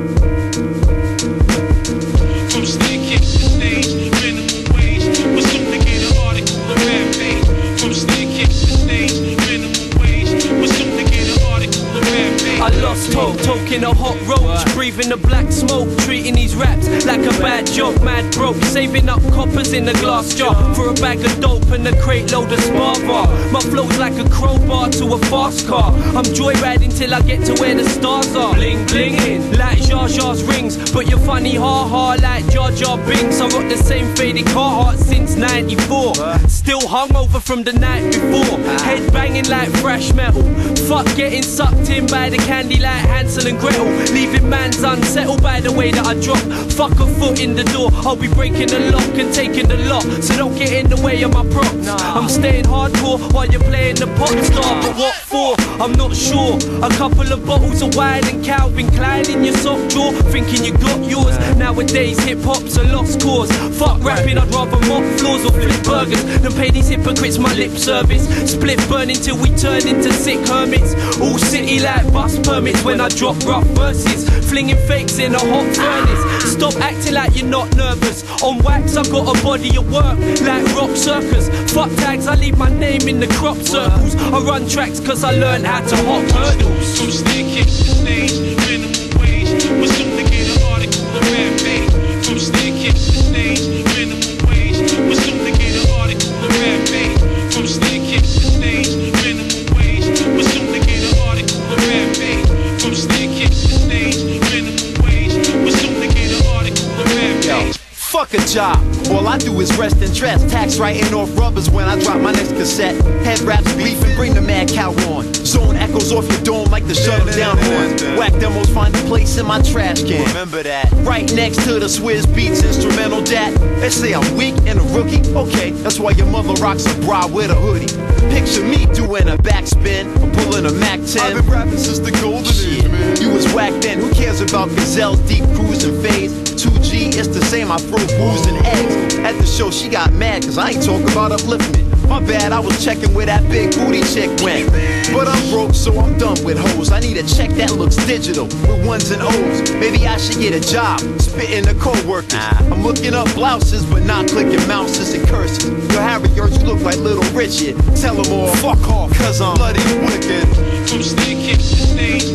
From toking a hot roach, breathing the black smoke, treating these raps like a bad joke, mad broke, saving up coppers in a glass jar for a bag of dope and a crate load of sparva. My flow's like a crowbar to a fast car. I'm joyriding till I get to where the stars are. Bling blinging like Ja Rule's rings, but you're funny ha ha like Jar Jar Binks. I rock the same faded Carhartt since '94. Still hungover from the night before. Head banging like thrash metal. Fuck getting sucked in by the candy like Hansel and Gretel. Leaving man's unsettled by the way that I drop. Fuck a foot in the door. I'll be breaking the lock and taking the lot. So don't get in the way of my props. I'm staying hardcore while you're playing the pop star. But what for? I'm not sure. A couple of bottles of wine and Calvin Klein in your soft drawer. Thinking you got yours. Nowadays hip hop's a lost cause. Fuck rapping, I'd rather mop floors or flip burgers than pay these hypocrites my lip service. Split burning till we turn into sick hermits. All city like bus permits when I drop rough verses. Flinging fakes in a hot furnace. Stop acting like you're not nervous. On wax, I've got a body of work like Rock Circus. Fuck tags, I leave my name in the crop circles. I run tracks cause I learned how to hop hurdles. From to stage, minimum wage. Was soon Fuck a job. All I do is rest and dress. Tax writing off rubbers when I drop my next cassette. Head raps and bring the mad cow on. Zone echoes off your dome like the shuttle down horns. Whack demos find a place in my trash can. Remember that. Right next to the Swizz Beatz instrumental dat. They say I'm weak and a rookie. Okay, that's why your mother rocks a bra with a hoodie. Picture me doing a backspin or pulling a Mac 10. I've been rapping since the golden age, man. you was whack then. Who cares about gazelles, deep cruise and phase? 2G, it's the same. I throw booze and eggs. At the show, she got mad cause I ain't talking about upliftment. My bad, I was checking where that big booty chick went. But I'm broke, so I'm done with hoes. I need a check that looks digital with ones and O's. Maybe I should get a job, spitting the co-workers. I'm looking up blouses, but not clicking mouses and curses. Yo, Harry, yours, you look like Little Richard. Tell them all, fuck off, cause I'm bloody wicked. From kicks to stage,